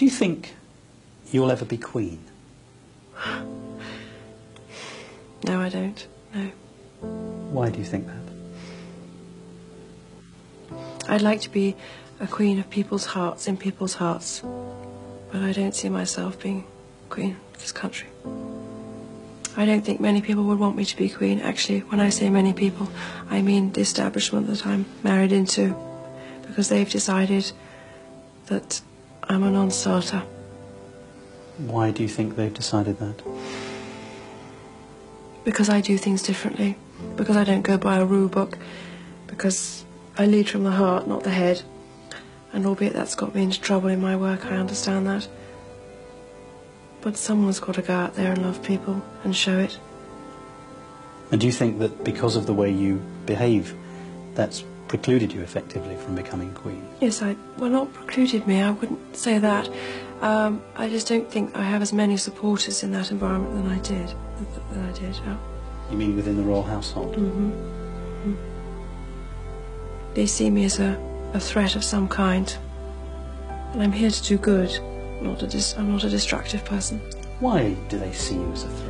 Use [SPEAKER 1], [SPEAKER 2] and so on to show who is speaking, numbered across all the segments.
[SPEAKER 1] Do you think you'll ever be Queen?
[SPEAKER 2] No, I don't. No.
[SPEAKER 1] Why do you think that?
[SPEAKER 2] I'd like to be a queen of people's hearts, in people's hearts. But I don't see myself being queen of this country. I don't think many people would want me to be queen. Actually, when I say many people, I mean the establishment that I'm married into. Because they've decided that I'm a non-starter.
[SPEAKER 1] Why do you think they've decided that?
[SPEAKER 2] Because I do things differently. Because I don't go by a rule book. Because I lead from the heart, not the head. And albeit that's got me into trouble in my work, I understand that. But someone's got to go out there and love people and show it.
[SPEAKER 1] And do you think that because of the way you behave, that's precluded you effectively from becoming queen?
[SPEAKER 2] Yes, I well not precluded me. I wouldn't say that. Um, I just don't think I have as many supporters in that environment than I did. Than I did. Yeah.
[SPEAKER 1] You mean within the royal household?
[SPEAKER 2] Mm-hmm. Mm. They see me as a, a threat of some kind, and I'm here to do good. Not a dis- I'm not a destructive person.
[SPEAKER 1] Why do they see you as a threat?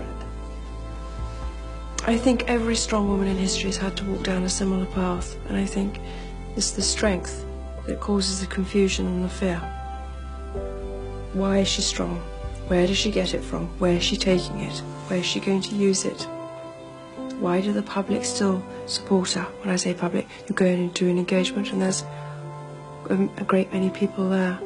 [SPEAKER 2] I think every strong woman in history has had to walk down a similar path, and I think it's the strength that causes the confusion and the fear. Why is she strong? Where does she get it from? Where is she taking it? Where is she going to use it? Why do the public still support her? When I say public, you go in and do an engagement and there's a, a great many people there